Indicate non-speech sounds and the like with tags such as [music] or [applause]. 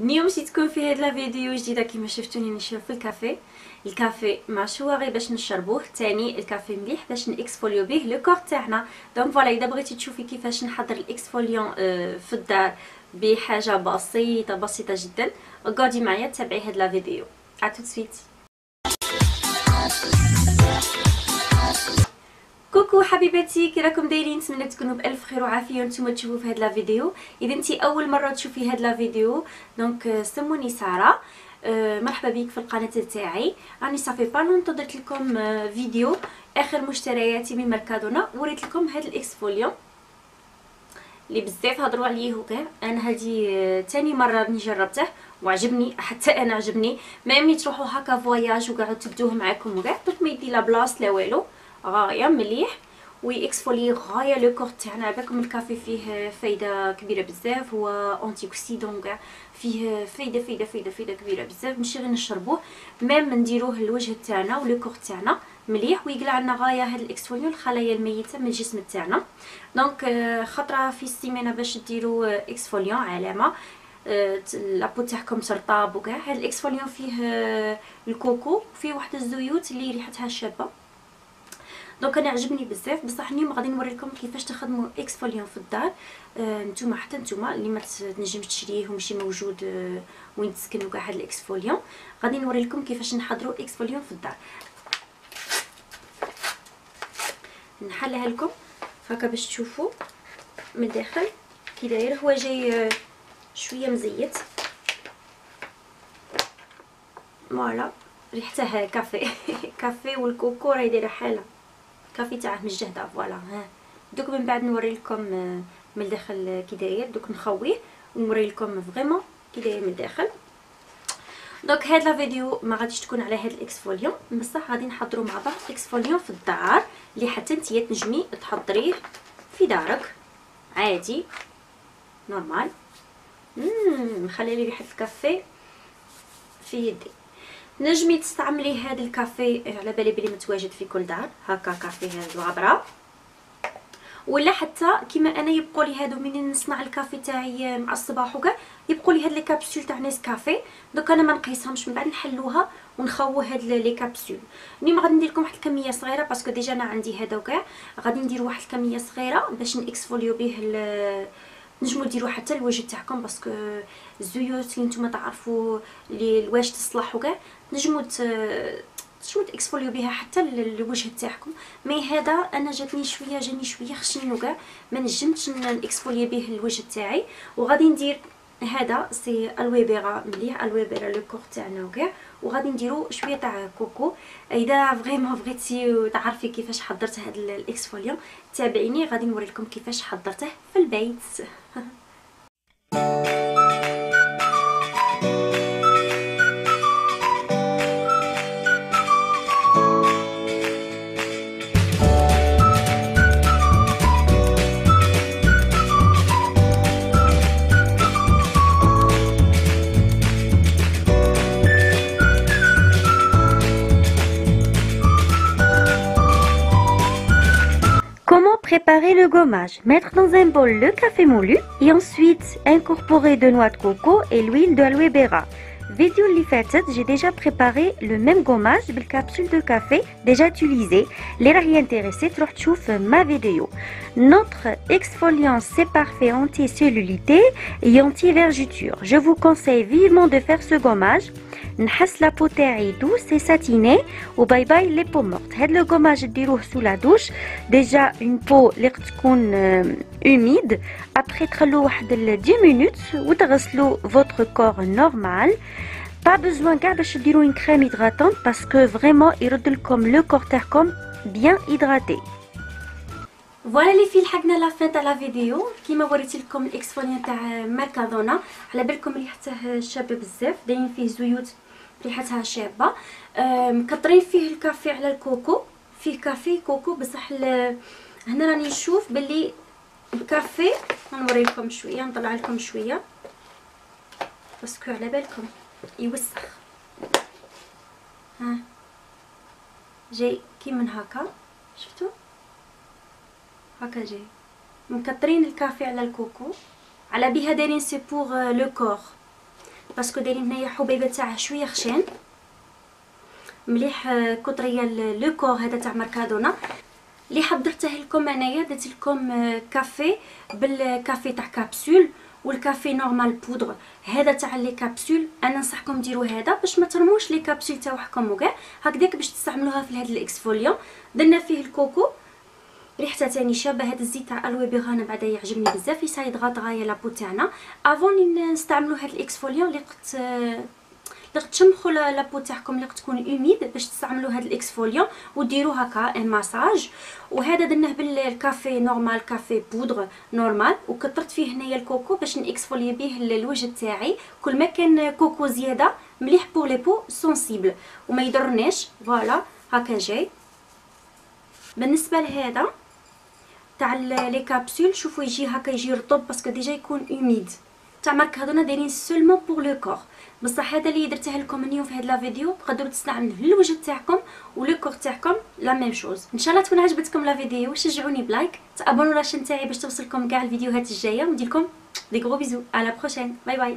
اليوم جيتكم في هاد la vidéo جديده كما شفتوني نشرب في ال café ال café ماشي غير باش نشربوه ثاني الكافي مليح باش نكسفوليو به le corps تاعنا donc voilà اذا بغيتي تشوفي كيفاش نحضر l'exfoliant في الدار بحاجه بسيطه بسيطه جدا قعدي معايا تابعي هاد la vidéo à tout de suite coucou حبيباتي كي راكم دايرين نتمنى تكونوا بألف خير وعافية وأنتم تشوفوا في هاد la vidéo. إذا انت أول مرة تشوفي هاد la vidéo donc euh, سموني سارة. أه مرحبا بك في القناة تاعي راني صافي با انتظرت لكم أه فيديو آخر مشترياتي من ماركادونا وريت لكم هاد ال exfoliant اللي بزاف هضروا عليه وكاع. أنا ثاني أه مرة راني جربته وعجبني حتى أنا عجبني. même تروحوا هكا voyage وكاع تبدوه معاكم وكاع. donc ما يدي la place لا والو. غاية مليح. وي exfolier غاية le corps تاعنا. عباكم الكافي فيه فايدة كبيرة بزاف. هو antioxydant كاع فيه فايدة فايدة فايدة فايدة كبيرة بزاف. ماشي غير نشربوه. même نديروه للوجه تاعنا و le corps تاعنا مليح ويقلع لنا غاية هاد ال exfoliant الخلايا الميتة من الجسم تاعنا. donc خطرة في السيمانة باش ديروا exfoliant علامة. la peau تاعكم ترطاب وكاع. هاد ال exfoliant فيه ال coco فيه واحد الزيوت اللي ريحتها شابة. donc أنا عجبني بزاف. بصح اليوم غادي نوريكم كيفاش تخدموا exfoliant في الدار. آه نتوما حتى نتوما اللي ما تنجمش تشريه وماشي موجود آه وين تسكنوا كاع هاد ال exfoliant. غادي نوري لكم كيفاش نحضروا exfoliant في الدار. نحلها لكم. هكا باش تشوفوا من الداخل كي داير هو جاي آه شوية مزيت. voilà. ريحته café. [laughs] café وال coco راهي دايرة حالة. كافي تاعه مجهده voilà ها. دوك من بعد نوري لكم آه، من الداخل كي داير دوك نخويه ونوري لكم vraiment كي داير من الداخل. donc هاد la vidéo ما غاديش تكون على هاد ال exfoliant بصح غادي نحضروا مع بعض exfoliant في الدار اللي حتى نتيا تنجمي تحضريه في دارك. عادي. normal. امم خلي لي ريحة الكافي في يدي. نجمي تستعملي هذا الكافي على بالي بلي متواجد في كل دار. هكا كافي هذا الغبرة. ولا حتى كيما أنا يبقوا لي هادو منين نصنع الكافي تاعي مع الصباح وكاع يبقوا لي هاد les capsules تاع Nescafé. دوك أنا ما نقيسهمش من بعد نحلوها ونخوو هاد les capsules اليوم غادي ندير لكم واحد الكمية صغيرة parce que déjà أنا عندي هذا وكاع غادي ندير واحد الكمية صغيرة باش ن exfolier و به نجمو ديروا حتى الوجه تاعكم parce que الزيوت اللي نتوما تعرفوا اللي الواش تصلح وكاع نجمو تنجمو ت exfolier و بها حتى الوجه تاعكم. mais هذا أنا جاتني شوية جاني شوية خشين وكاع ما نجمتش ن exfolier به الوجه تاعي. وغادي ندير هذا سي aloe vera مليح aloe vera le corps تاعنا وكاع. وغادي نديرو شوية تاع coco. إذا vraiment بغيتي تعرفي كيفاش حضرت هذا ال exfoliant تابعيني غادي نوري لكم كيفاش حضرته في البيت. Thank you. Préparer le gommage. Mettre dans un bol le café moulu et ensuite incorporer de noix de coco et l'huile d'aloe vera. Vidéo li j'ai déjà préparé le même gommage avec capsule de café déjà utilisé. Les rahi intéressés, trouvent ma vidéo. Notre exfoliant c'est parfait anti-cellulité et anti-vergeture. Je vous conseille vivement de faire ce gommage. نحس la peau تاعي douce et satinée ou bye bye les peaux mortes هاد le gommage ديروه sous la douche déjà une peau اللي تكون humide après تخلوه واحد 10 minutes وتغسلوا votre corps normal pas besoin كاع باش ديروا une crème hydratante parce que vraiment يرد لكم le corps تاعكم bien hydraté فوالا لي في لحقنا لا فين تاع لا فيديو كيما وريت لكم الاكسفوليان تاع ماركادونا على بالكم ريحته شابه بزاف داين فيه زيوت ريحتها شابه مكثرين فيه الكافي على ال coco فيه café coco بصح هنا راني نشوف باللي الكافي نوريكم شوية نطلع لكم شوية parce que على بالكم يوسخ ها جاي كي من هكا شفتوا هكا جاي. مكثرين الكافي على ال coco. على بها دايرين c'est pour le corps. parce que دايرين هنايا حبيبات تاعه شوية خشين مليح كطريه le corps هذا تاع ماركادونا. اللي حضرته لكم أنايا درت لكم café بال café تاع capsule وال café normal poudre هذا تاع les capsules أنا ننصحكم ديروا هذا باش ما ترموش les capsules تاعكم وكاع. هكذاك باش تستعملوها في هذا ال exfoliant درنا فيه ال coco. ريحته تاني شابة. هذا الزيت تاع ألوي بيغانا بعدا يعجبني بزاف. يسايد غاطغايا لابو تاعنا. افون نستعملوا هذا الاكسفوليون اللي قد اللي تشمخوا لابو تاعكم اللي تكون اوميد باش تستعملوا هذا الاكسفوليون وديروا هكا ان ماساج وهذا درناه بالكافي نورمال كافي بودر نورمال. وكثرت فيه هنايا الكوكو باش نكسفولي به الوجه تاعي. كل ما كان كوكو زيادة مليح بور لي بو سونسيبل وما يضرناش voilà هكا جاي. بالنسبة لهذا تاع les capsules شوفوا يجي هكا يجي رطب parce que déjà يكون humide تاع ماركادونا دايرين seulement pour le corps بصح هذا اللي درته لكم اليوم في هذا la vidéo تقدروا تستعملوه للوجه تاعكم و le corps تاعكم la même chose إن شاء الله تكون عجبتكم la vidéo شجعوني بلايك تابونوا لاشين تاعي باش توصلكم كاع الفيديوهات الجاية وندير لكم des gros bisous à la prochaine bye bye